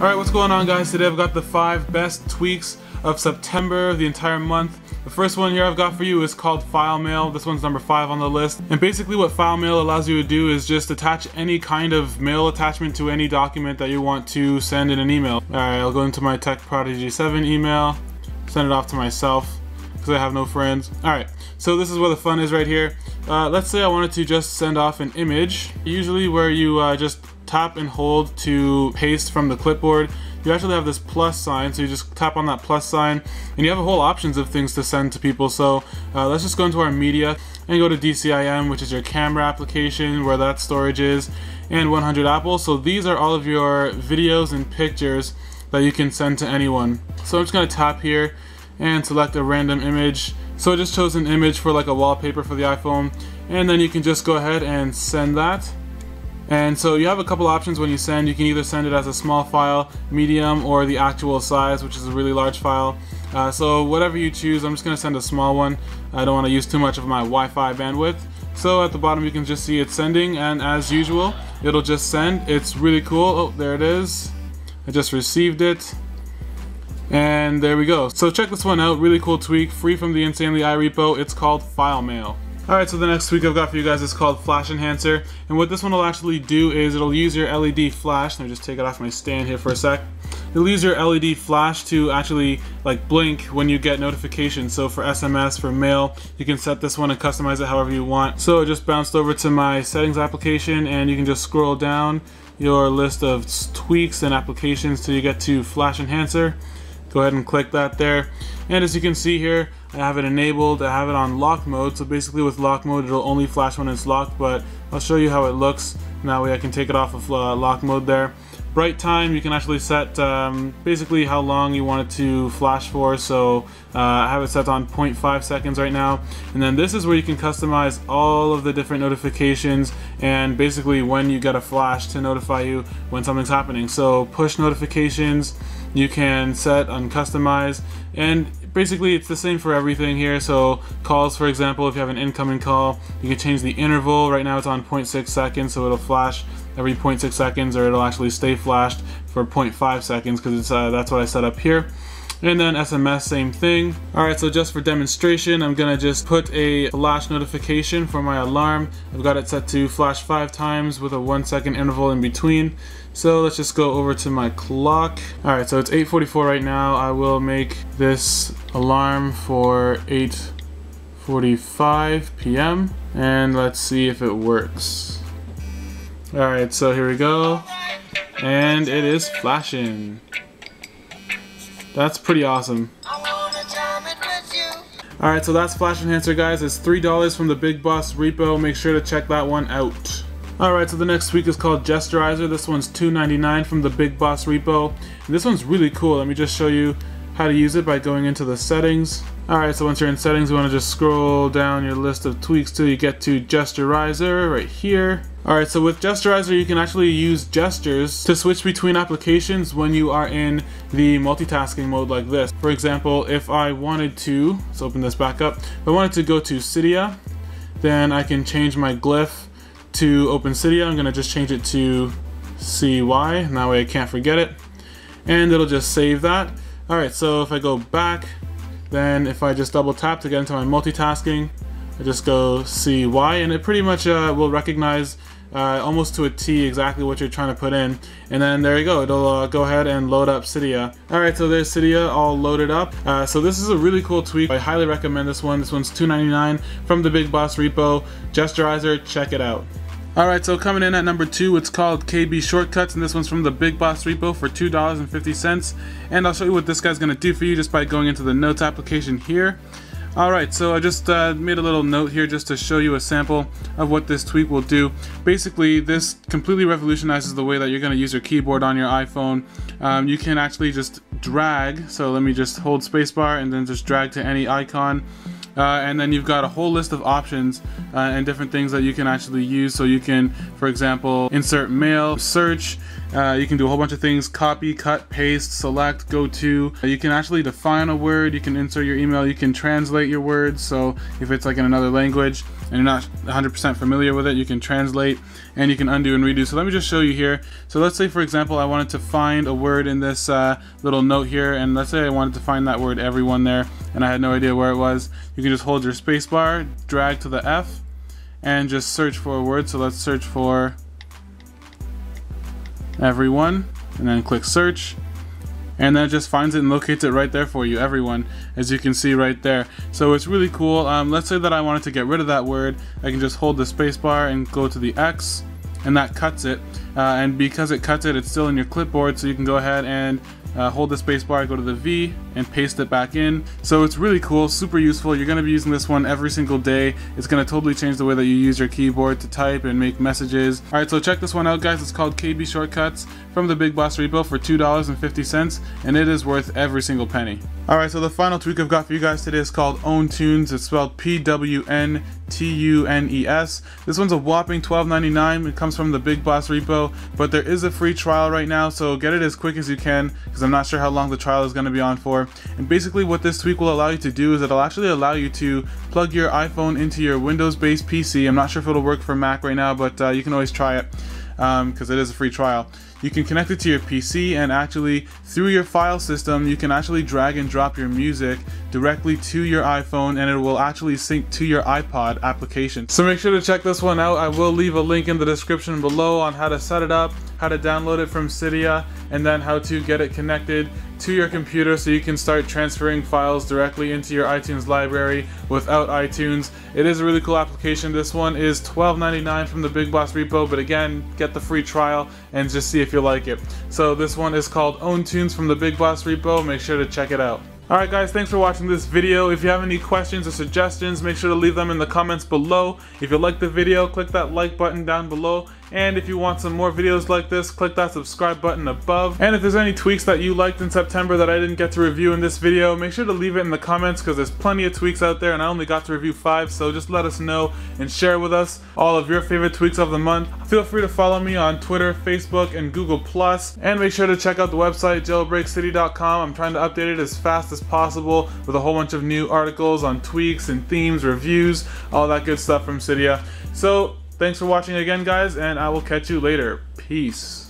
Alright, what's going on guys? Today I've got the five best tweaks of September, the entire month. The first one here I've got for you is called File Mail. This one's number five on the list. And basically what File Mail allows you to do is just attach any kind of mail attachment to any document that you want to send in an email. Alright, I'll go into my Tech Prodigy 7 email, send it off to myself because I have no friends. Alright, so this is where the fun is right here. Uh, let's say I wanted to just send off an image, usually where you uh, just tap and hold to paste from the clipboard. You actually have this plus sign, so you just tap on that plus sign, and you have a whole options of things to send to people. So uh, let's just go into our media and go to DCIM, which is your camera application, where that storage is, and 100 Apple. So these are all of your videos and pictures that you can send to anyone. So I'm just gonna tap here and select a random image. So I just chose an image for like a wallpaper for the iPhone, and then you can just go ahead and send that. And so you have a couple options when you send. You can either send it as a small file, medium, or the actual size, which is a really large file. Uh, so whatever you choose, I'm just to send a small one. I don't want to use too much of my Wi-Fi bandwidth. So at the bottom you can just see it's sending, and as usual, it'll just send. It's really cool. Oh, there it is. I just received it. And there we go. So check this one out, really cool tweak, free from the Insanely iRepo. It's called File Mail. Alright, so the next tweak I've got for you guys is called Flash Enhancer. And what this one will actually do is it'll use your LED flash. Let me just take it off my stand here for a sec. It'll use your LED flash to actually like blink when you get notifications. So for SMS, for mail, you can set this one and customize it however you want. So just bounced over to my settings application and you can just scroll down your list of tweaks and applications till you get to Flash Enhancer. Go ahead and click that there. And as you can see here, I have it enabled, I have it on lock mode, so basically with lock mode it'll only flash when it's locked, but I'll show you how it looks. That way I can take it off of uh, lock mode there. Bright time, you can actually set um, basically how long you want it to flash for, so uh, I have it set on 0.5 seconds right now. And then this is where you can customize all of the different notifications and basically when you get a flash to notify you when something's happening. So push notifications, you can set and customize, and basically it's the same for everything here. So calls, for example, if you have an incoming call, you can change the interval. Right now it's on 0.6 seconds, so it'll flash every 0.6 seconds, or it'll actually stay flashed for 0.5 seconds because uh, that's what I set up here. And then SMS, same thing. All right, so just for demonstration, I'm gonna just put a flash notification for my alarm. I've got it set to flash five times with a one second interval in between. So let's just go over to my clock. All right, so it's 8.44 right now. I will make this alarm for 8.45 p.m. And let's see if it works. All right, so here we go. And it is flashing. That's pretty awesome. Alright, so that's Flash Enhancer, guys. It's $3 from the Big Boss Repo. Make sure to check that one out. Alright, so the next week is called Gesturizer. This one's $2.99 from the Big Boss Repo. And this one's really cool. Let me just show you how to use it by going into the settings. Alright, so once you're in settings, you want to just scroll down your list of tweaks till you get to Gesturizer right here. Alright, so with Gesturizer you can actually use gestures to switch between applications when you are in the multitasking mode like this. For example, if I wanted to, let's open this back up, if I wanted to go to Cydia, then I can change my glyph to Open Cydia. I'm going to just change it to CY, and that way I can't forget it. And it'll just save that. Alright, so if I go back, then if I just double tap to get into my multitasking, I just go CY, and it pretty much uh, will recognize uh, almost to a T exactly what you're trying to put in. And then there you go, it'll uh, go ahead and load up Cydia. Alright, so there's Cydia all loaded up. Uh, so this is a really cool tweak. I highly recommend this one. This one's $2.99 from the Big Boss Repo. Gesturizer, check it out. Alright, so coming in at number two, it's called KB Shortcuts, and this one's from the Big Boss Repo for $2.50. And I'll show you what this guy's going to do for you just by going into the Notes application here. Alright, so I just uh, made a little note here just to show you a sample of what this tweak will do. Basically, this completely revolutionizes the way that you're going to use your keyboard on your iPhone. Um, you can actually just drag, so let me just hold spacebar and then just drag to any icon. Uh, and then you've got a whole list of options uh, and different things that you can actually use. So you can, for example, insert mail, search, uh, you can do a whole bunch of things, copy, cut, paste, select, go to. You can actually define a word, you can insert your email, you can translate your words, so if it's like in another language. and you're not 100% familiar with it, you can translate and you can undo and redo. So let me just show you here. So let's say, for example, I wanted to find a word in this uh, little note here, and let's say I wanted to find that word everyone there, and I had no idea where it was. You can just hold your spacebar, drag to the F, and just search for a word. So let's search for everyone, and then click search and then it just finds it and locates it right there for you, everyone, as you can see right there. So it's really cool. Um, let's say that I wanted to get rid of that word. I can just hold the spacebar and go to the X, and that cuts it. Uh, and because it cuts it, it's still in your clipboard, so you can go ahead and uh, hold the spacebar, go to the V, and paste it back in. So it's really cool, super useful. You're going to be using this one every single day. It's going to totally change the way that you use your keyboard to type and make messages. Alright, so check this one out guys. It's called KB Shortcuts from the Big Boss Repo for $2.50 and it is worth every single penny. Alright, so the final tweak I've got for you guys today is called PwnTunes. It's spelled P-W-N-T-U-N-E-S. This one's a whopping $12.99. It comes from the Big Boss Repo, but there is a free trial right now, so get it as quick as you can because I'm not sure how long the trial is going to be on for. And basically what this tweak will allow you to do is it'll actually allow you to plug your iPhone into your Windows-based PC. I'm not sure if it'll work for Mac right now, but uh, you can always try it because um, it is a free trial you can connect it to your PC and actually through your file system you can actually drag and drop your music directly to your iPhone and it will actually sync to your iPod application. So make sure to check this one out. I will leave a link in the description below on how to set it up, how to download it from Cydia, and then how to get it connected to your computer so you can start transferring files directly into your iTunes library without iTunes. It is a really cool application. This one is $12.99 from the Big Boss repo, but again, get the free trial and just see if you like it. So this one is called PwnTunes from the Big Boss repo. Make sure to check it out. Alright guys, thanks for watching this video. If you have any questions or suggestions, make sure to leave them in the comments below. If you like the video, click that like button down below and if you want some more videos like this, click that subscribe button above. And if there's any tweaks that you liked in September that I didn't get to review in this video, make sure to leave it in the comments because there's plenty of tweaks out there and I only got to review five, so just let us know and share with us all of your favorite tweaks of the month. Feel free to follow me on Twitter, Facebook, and Google+. And make sure to check out the website, jailbreakcity.com. I'm trying to update it as fast as possible with a whole bunch of new articles on tweaks and themes, reviews, all that good stuff from Cydia. So Thanks for watching again, guys, and I will catch you later. Peace.